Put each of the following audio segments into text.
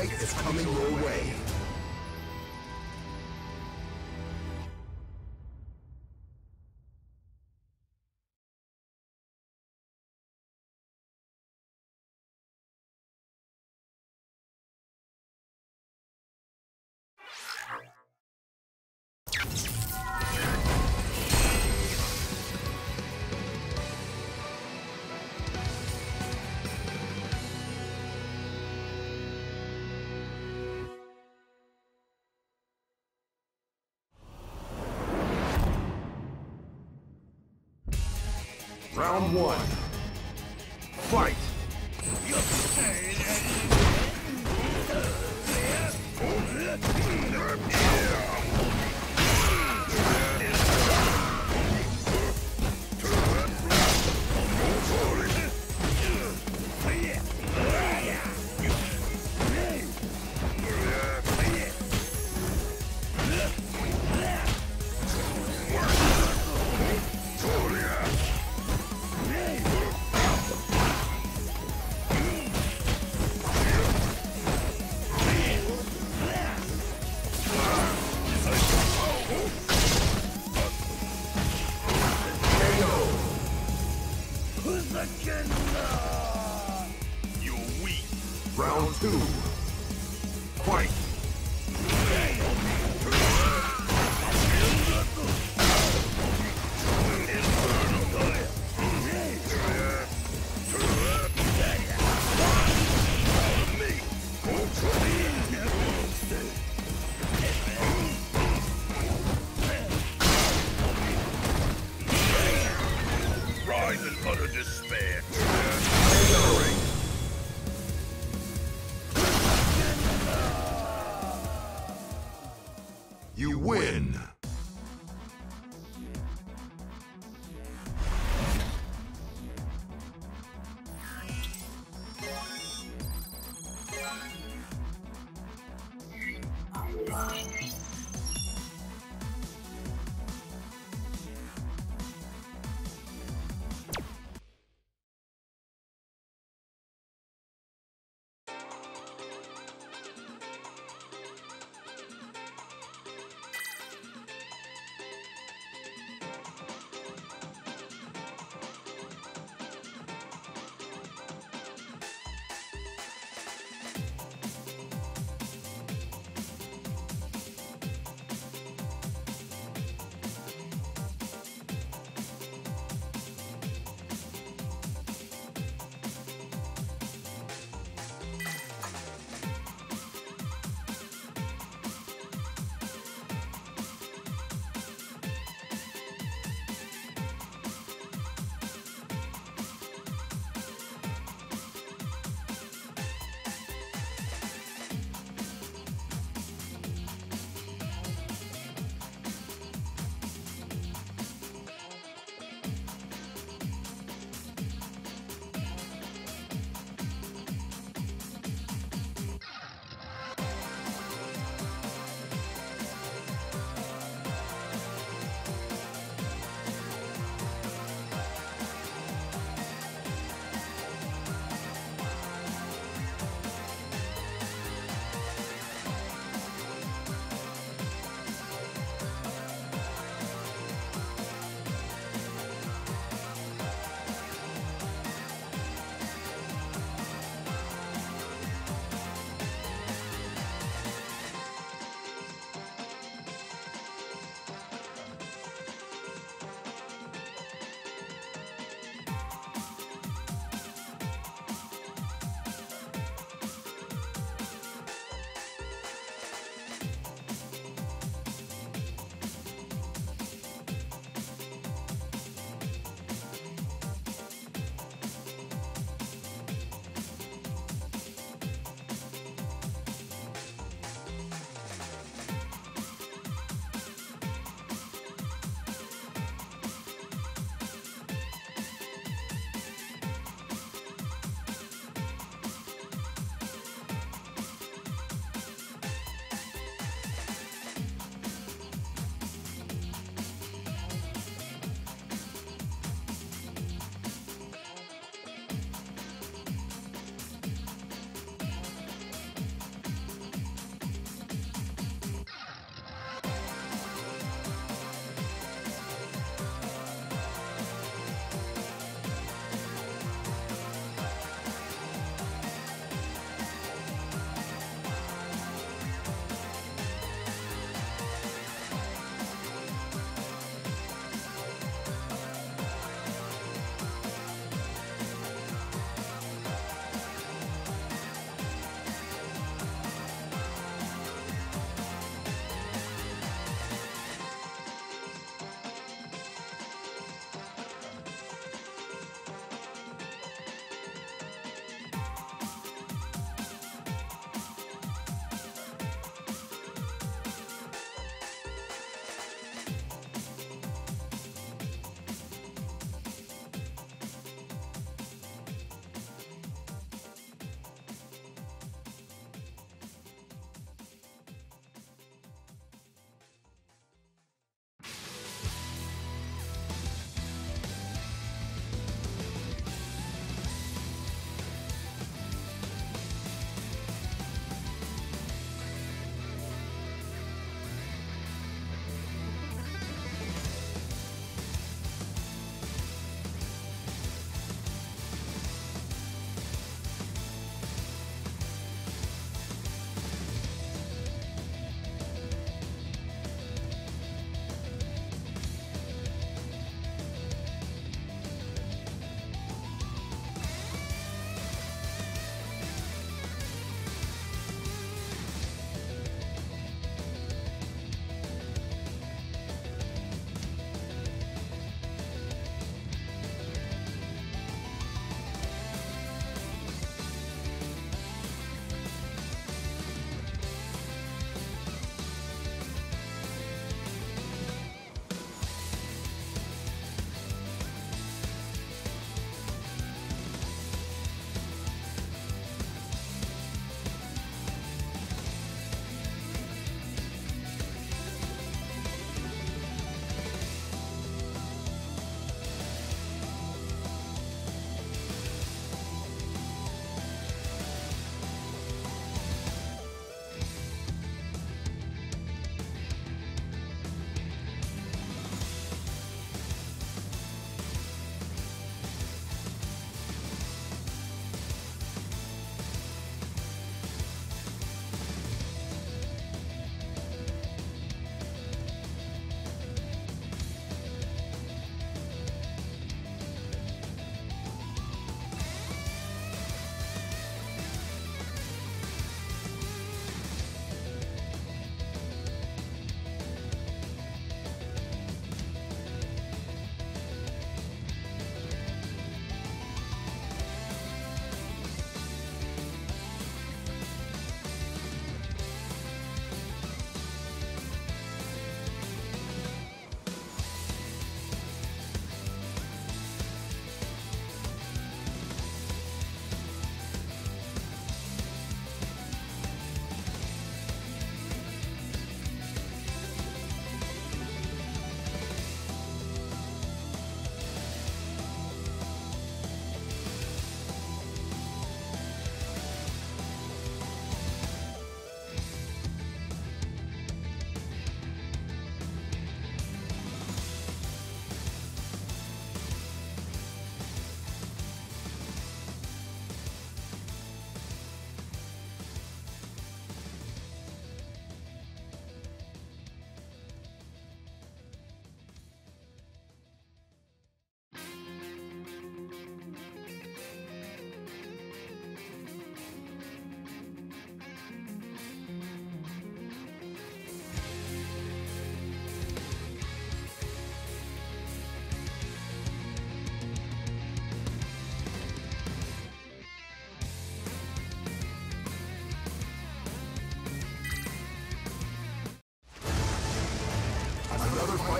Fight is coming your way. Round one. Fight! You win!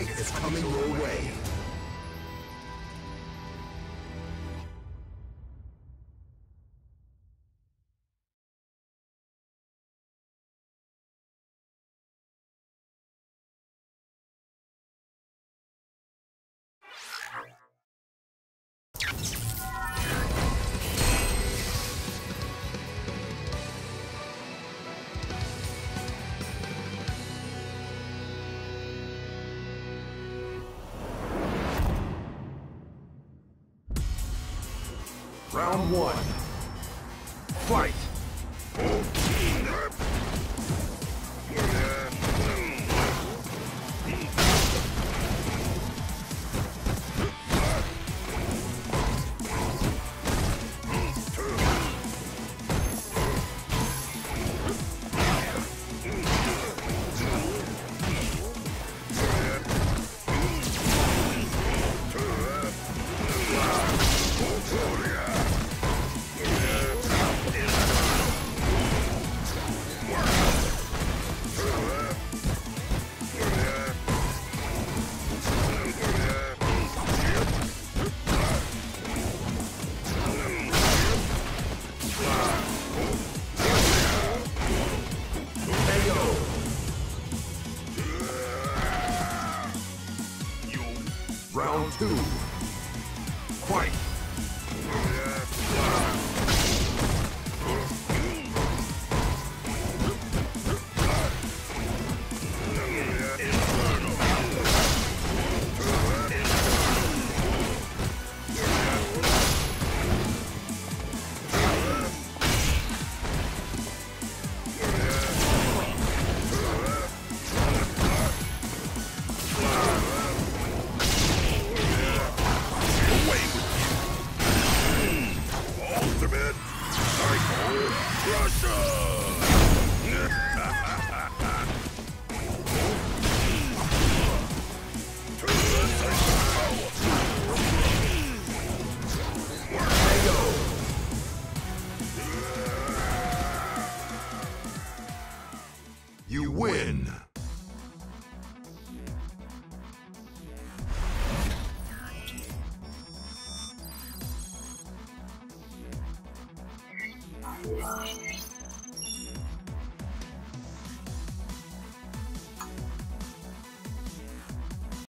Fight is coming your way. Round one. Fight! Two.